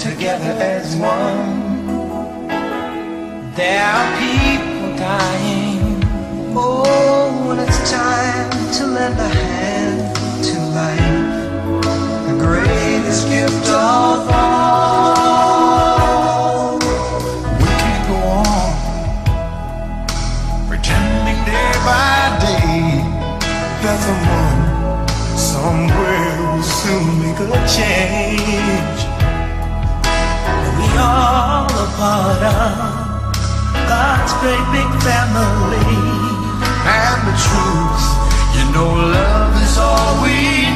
together as one. There are people dying. Oh, when it's time to lend a hand to life, the greatest gift of all. We can't go on pretending day by day that someone somewhere will soon make a change. All a part of God's great big family. And the truth, you know, love is all we